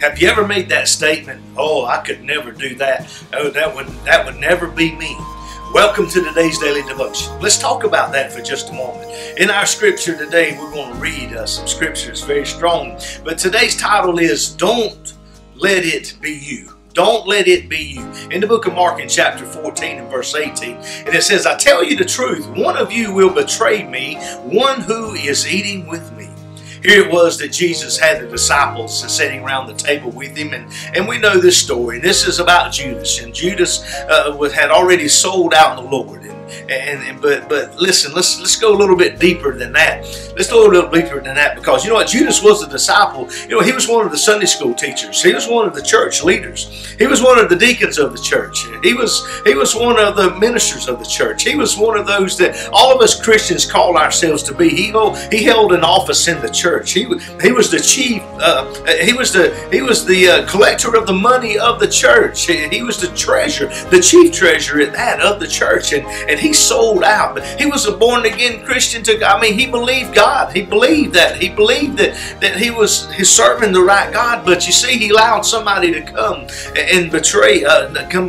Have you ever made that statement? Oh, I could never do that. Oh, that would that would never be me. Welcome to today's daily devotion. Let's talk about that for just a moment. In our scripture today, we're going to read uh, some scriptures very strong. But today's title is Don't Let It Be You. Don't let it be you. In the book of Mark, in chapter 14 and verse 18, and it says, I tell you the truth, one of you will betray me, one who is eating with me. Here it was that Jesus had the disciples sitting around the table with him, and, and we know this story. This is about Judas, and Judas uh, had already sold out in the Lord. And and, but but listen, let's let's go a little bit deeper than that. Let's go a little deeper than that because you know what? Judas was a disciple. You know, he was one of the Sunday school teachers. He was one of the church leaders. He was one of the deacons of the church. He was he was one of the ministers of the church. He was one of those that all of us Christians call ourselves to be. He he held an office in the church. He he was the chief. Uh, he was the he was the uh, collector of the money of the church. He, he was the treasurer, the chief treasurer at that of the church, and and he sold out. He was a born again Christian to God. I mean, he believed God. He believed that. He believed that, that he was his serving the right God. But you see, he allowed somebody to come and betray, uh, come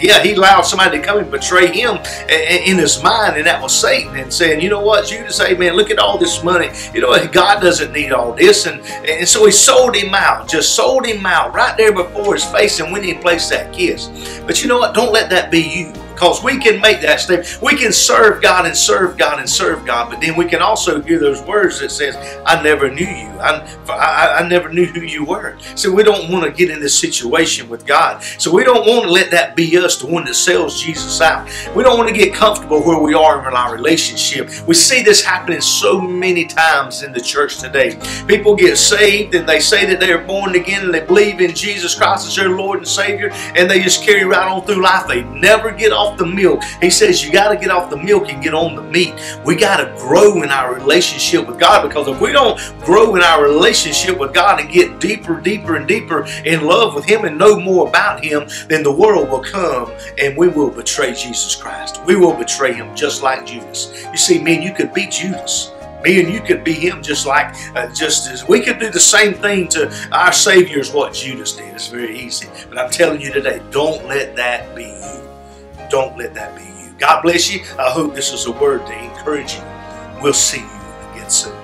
yeah, he allowed somebody to come and betray him in his mind, and that was Satan, and saying, you know what, Judas, hey man, look at all this money. You know God doesn't need all this, and and so he sold him out, just sold him out right there before his face, and when he placed that kiss. But you know what? Don't let that be you because we can make that statement. We can serve God and serve God and serve God, but then we can also hear those words that says, I never knew you. I, I, I never knew who you were. So we don't want to get in this situation with God. So we don't want to let that be us, the one that sells Jesus out. We don't want to get comfortable where we are in our relationship. We see this happening so many times in the church today. People get saved and they say that they are born again and they believe in Jesus Christ as their Lord and Savior and they just carry right on through life. They never get off off the milk. He says you got to get off the milk and get on the meat. We got to grow in our relationship with God because if we don't grow in our relationship with God and get deeper, deeper, and deeper in love with Him and know more about Him, then the world will come and we will betray Jesus Christ. We will betray Him just like Judas. You see, man, you could be Judas me and you could be him just like uh, just as we could do the same thing to our savior as what judas did it's very easy but i'm telling you today don't let that be you don't let that be you. God bless you. I hope this is a word to encourage you. We'll see you again soon.